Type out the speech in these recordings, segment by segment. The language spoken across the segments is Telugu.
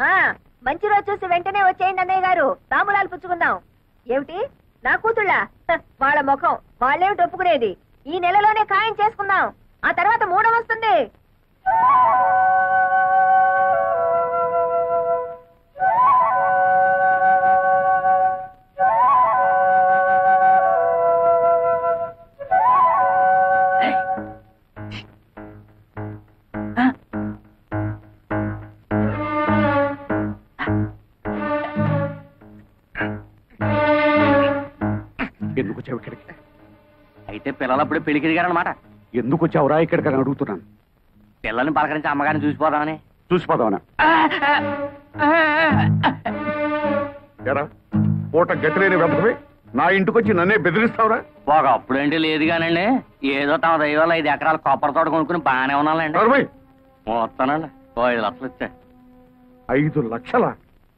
మంచి రోజు చూసి వెంటనే వచ్చేయండి అన్నయ్య గారు. తాములాలు పుచ్చుకుందాం. ఏమిటి? నా కూతుళ్ళ? వాళ్ళ ముఖం. వాళ్ళేమిటి ఒప్పుకునేది? ఈ నెలలోనే ఖాయం చేసుకుందాం. ఆ తర్వాత మూడం వస్తుంది. వచ్చావు ఇక్కడికి? అయితే పిల్లలప్పుడే పెళ్ళికి దిగారనమాట ఎందుకు వచ్చావురా ఇక్కడికి అని అడుగుతున్నాను. పిల్లల్ని పలకరించి అమ్మగారిని చూసిపోదామని. చూసిపోదామనా? ఎరా పూట గతిలేని వెంపకమే నా ఇంటికి వచ్చి నన్నే బెదిరిస్తావురా? ఒక అప్పుడేంటి లేదు కానండి. ఏదో తమ దైవాలు ఐదు ఎకరాల కొబ్బరి తోట కొనుక్కుని బాగానే ఉన్నానండి. వస్తానండి ఓ ఐదు లక్షలు ఇచ్చా ఐదు లక్షల?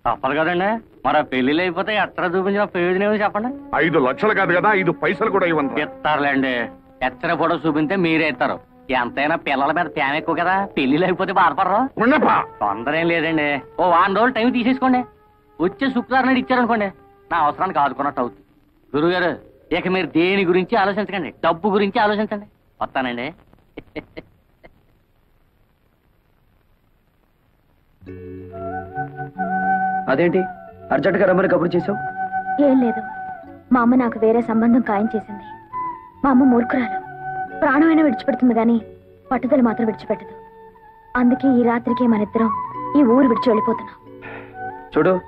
తప్పదు కదండి. మరి పెళ్ళిళ్ళు అయిపోతే ఎక్కడ చూపించిన ప్రయోజనం ఏమో చెప్పండి. ఐదు లక్షలు కాదు కదా ఐదు పైసలు కూడా ఇవ్వను ఇస్తారులేండి. ఎచ్చర ఫోటో చూపిస్తే మీరే ఇస్తారు. ఎంతైనా పిల్లల మీద ప్రేమ ఎక్కువ కదా పెళ్ళిళ్ళు అయిపోతే బాధపడరు. ఉండపా తొందర ఏం లేదండి. ఓ వారం రోజులు టైం తీసేసుకోండి. వచ్చే శుక్రవారం నాడు ఇచ్చారనుకోండి నా అవసరానికి ఆదుకున్నట్టు అవుతుంది. గురుగారు ఇక మీరు దేని గురించి ఆలోచించకండి. డబ్బు గురించి ఆలోచించండి. వస్తానండి. అదేంటి? అర్జెంట్గా రమ్మని కబురు చేసావు ఏం లేదు. మా అమ్మ నాకు వేరే సంబంధం ఖాయం చేసింది. మా అమ్మ మూర్ఖురాలు. ప్రాణమైనా విడిచిపెడుతుంది గాని పట్టుదల మాత్రం విడిచిపెట్టదు. అందుకే ఈ రాత్రికి మనిద్దరం ఈ ఊరు విడిచి వెళ్ళిపోతున్నాం. చూడు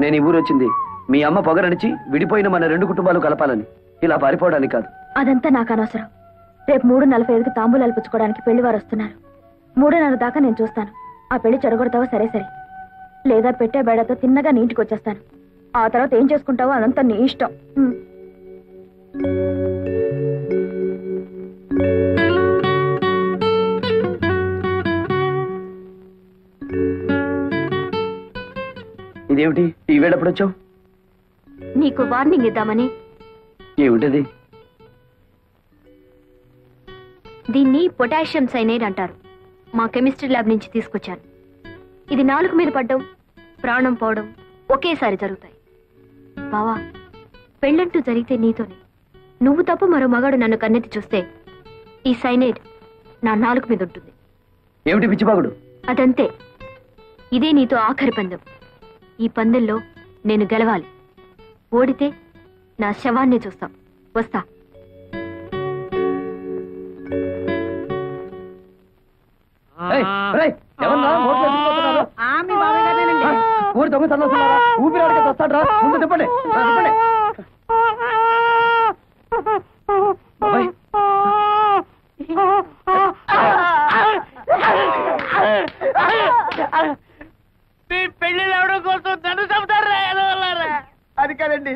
నేను ఈ ఊరు వచ్చింది మీ అమ్మ పొగరనిచి విడిపోయిన మన రెండు కుటుంబాలు కలపాలని. ఇలా పారిపోవడానికి కాదు. అదంతా నాకు అనవసరం. రేపు మూడు నలభై ఐదుకి తాంబూలాలు పుచ్చుకోవడానికి పెళ్ళి వారు వస్తున్నారు. మూడున్నర దాకా నేను చూస్తాను. ఆ పెళ్ళి చెడగొడతావో? సరే సరే. లేదా పెట్టే బేడతో తిన్నగా నీ ఇంటికి వచ్చేస్తాను. ఆ తర్వాత ఏం చేసుకుంటావో అదంతా నీ ఇష్టం. ఇదేమిటి? ఈ వేళప్పుడు వచ్చావు? నీకు వార్నింగ్ ఇద్దామని. ఏమిటది? దీన్ని పొటాషియం సైనైడ్ అంటారు. మా కెమిస్ట్రీ ల్యాబ్ నుంచి తీసుకొచ్చాను. ఇది నాలుగు మీద పడ్డం ప్రాణం పోవడం ఒకేసారి జరుగుతాయి. బావా పెళ్ళంటూ జరిగితే నీతోనే. నువ్వు తప్ప మరో మగాడు నన్ను కన్నెత్తి చూస్తే ఈ సైనైడ్ నా నాలుగు మీద ఉంటుంది. ఏమిటి పిచ్చిబాగుడు అదంతే. ఇదే నీతో ఆఖరి పందెం. ఈ పందెంలో నేను గెలవాలి. ఓడితే నా శవాన్ని చూస్తాం. వస్తా. ఏయ్, ఊరి దొంగ తల్లొస్తున్నారా ఊపిరాడక వస్తాడ్రా? ముందు తిప్పండి. రా, తిప్పండి. బాబాయ్, పెళ్ళిళ్ళు అవడం కోసం నన్ను చెబుతారా అది కాదండి.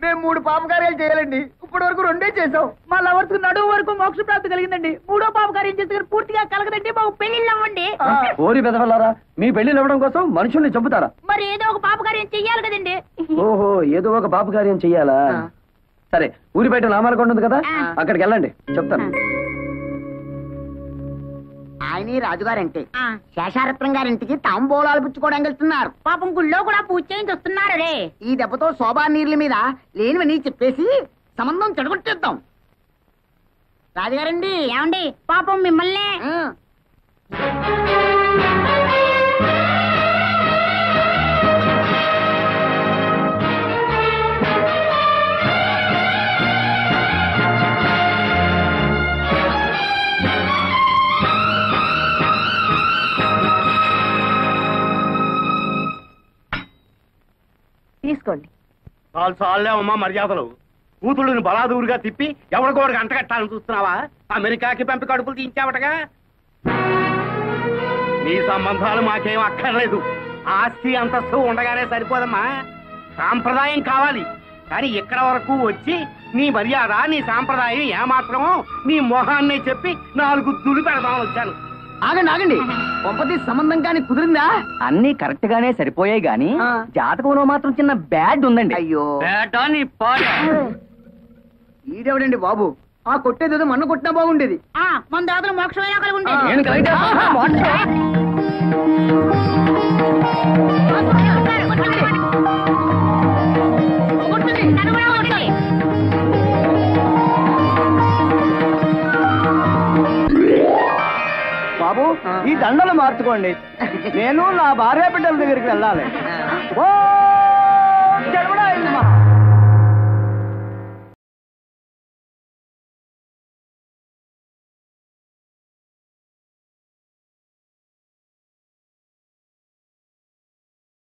మేము మూడు పాపకార్యాలు చేయాలండి. ఇప్పటి వరకు రెండే చేసాం మా లవర్స్ నడువు వరకు మోక్ష ప్రాప్తి కలిగిందండి. మూడో పాపకార్యం చేస్తే పూర్తిగా కలగదండి మాకు పెళ్ళిళ్ళు అవ్వండి ఓరి బెదవల్లారా మీ పెళ్ళిళ్ళు ఇవ్వడం కోసం మనుషుల్ని చంపుతారా? మరి ఏదో ఒక పాపకార్యం చెయ్యాలి కదండి. ఓహో ఏదో ఒక పాప కార్యం చెయ్యాలా? సరే ఊరి బయట నామాలకొండ ఉంది కదా? అక్కడికి వెళ్ళండి. చెప్తాను. ఆయన రాజుగారంటే. శేషారత్నం గారింటికి తాంబూలాలు పుచ్చుకోవడానికి వెళ్తున్నారు. పాపం గుళ్ళో కూడా పూజ చేయించి వస్తున్నారు. రే ఈ దెబ్బతో శోభా నీర్ల మీద లేనివని చెప్పేసి సంబంధం చెడగొట్టేద్దాం. రాజుగారండి. ఏమండి? పాపం మిమ్మల్ని. తీసుకోండి. చాలు చాలే అమ్మా మర్యాదలు. కూతుళ్ళని బలాదూరుగా తిప్పి ఎవరికోడికి అంటగట్టాలని చూస్తున్నావా? అమెరికాకి పంపి కడుపులు తీయించావటగా? నీ సంబంధాలు మాకేం అక్కర్లేదు. ఆస్తి అంతస్తు ఉండగానే సరిపోదమ్మా. సాంప్రదాయం కావాలి. కానీ ఇక్కడ వరకు వచ్చి నీ మర్యాద నీ సాంప్రదాయం ఏమాత్రమో నీ మొహాన్నే చెప్పి నాలుగు తులి పెడదామని వచ్చాను. ఆగండి ఆగండి. పంపతి సంబంధం కానీ కుదిరిందా? అన్ని కరెక్ట్ గానే సరిపోయాయి గాని. జాతకంలో మాత్రం చిన్న బ్యాడ్ ఉందండి. అయ్యో. బేటా నీ పాట ఈడెవడండి బాబు? ఆ కొట్టేదేదో మన్ను కొట్టినా బాగుండేది. ఆ మన దాదాపు మోక్షమైనా బాబు ఈ దండలు మార్చుకోండి. నేను నా భార్య బిడ్డల దగ్గరికి వెళ్ళాలి. ఓ!